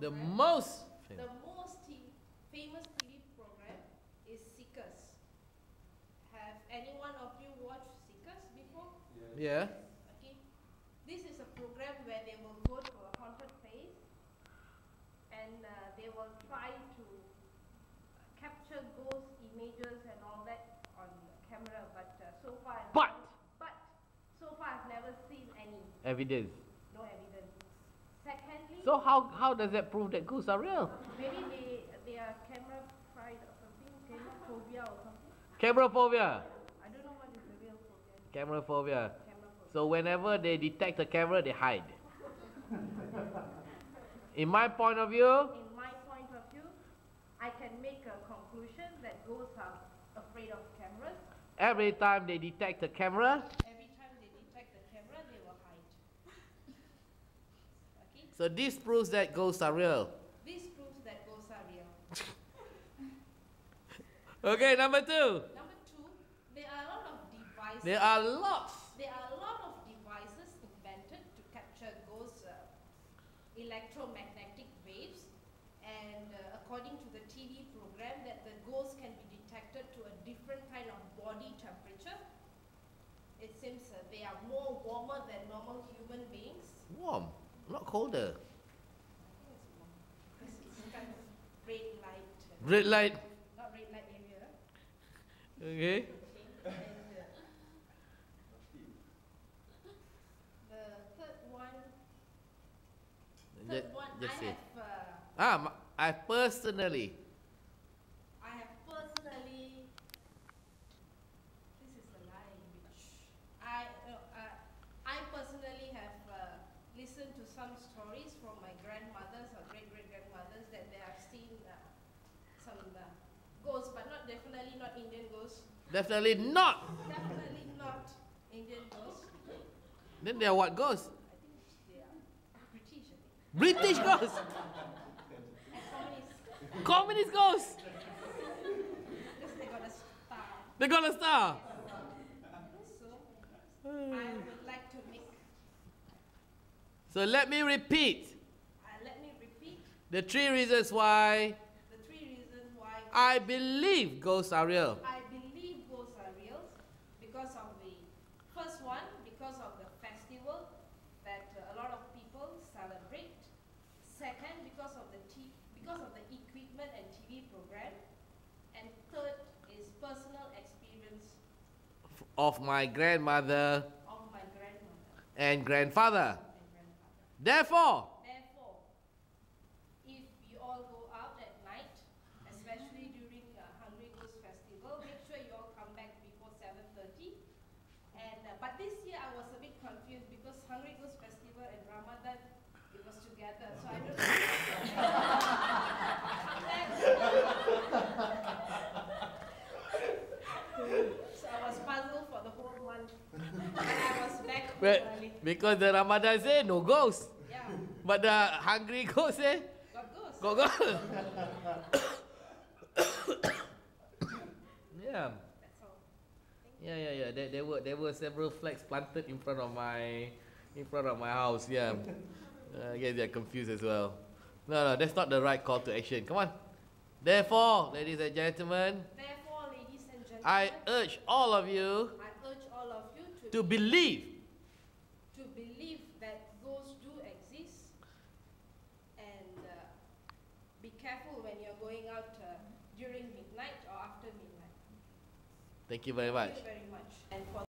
The program. most The most t- famous TV program is Seekers. Have any one of you watched Seekers before? yeah. Okay. This is a program where they will go to a haunted place and uh, they will try to capture ghost images and all that on camera. But uh, so far, I've But- never- but so far I've never seen any evidence. So how how does that prove that ghosts are real? maybe they they are camera fried or something, camera phobia or something. Camera phobia. I don't know what is the real phobia. Camera phobia. Camera phobia. So whenever they detect a camera, they hide. In my point of view, In my point of view, I can make a conclusion that ghosts are afraid of cameras. every time they detect a camera, Every time they detect the camera, they will hide. Okay? So this proves that ghosts are real. This proves that ghosts are real. Okay, number two. Number two, there are a lot of devices. There are lots. There are a lot of devices invented to capture ghost uh, electromagnetic waves, and uh, according to the TV program, that the ghosts can be detected to a different kind of body temperature. It seems uh, they are more warmer than normal human beings. Warm, not colder. I think it's warm because it's kind of red light, Red light. not red light area. Okay. Okay, uh, the third one Third Ju- one, just I say. have, uh, Ah, I personally. I have personally, this is a lie, which I, uh, uh, I personally have uh, listened to some stories from my grandmothers or great great grandmothers that they have seen uh, some uh, ghosts, but not definitely not Indian ghosts, Definitely not. definitely not Indian ghosts. Then they are what ghosts? I think they are British, British ghosts. Communist ghosts. because they got a star. They got a star. So, I would like to make, So let me repeat uh, let me repeat the three reasons why the three reasons why I believe ghosts are real. I believe ghosts are real. Because of the first one, because of the festival that uh, a lot of people celebrate. Second, because of the t- because of the equipment and TV program. And third is personal experience f- Of my grandmother of my grandmother and grandfather. Therefore, Therefore, if you all go out at night, especially during uh, Hungry Ghost Festival, make sure you all come back before 7.30. And, uh, but this year I was a bit confused because Hungry Ghost Festival and Ramadan, it was together. So I don't So I was puzzled for the whole month. And I was back home. Because the Ramadan say no ghosts, Yeah, but the hungry ghost say got ghosts. go go. yeah. That's all. Yeah, yeah, yeah. There, there were there were several flags planted in front of my in front of my house. Yeah. Uh, I guess they're confused as well. No, no, that's not the right call to action. Come on. Therefore, ladies and gentlemen, Therefore, ladies and gentlemen, I urge all of you I urge all of you to, to believe to believe that ghosts do exist and uh, be careful when you're going out uh, during midnight or after midnight. Thank you very Thank much. you very much.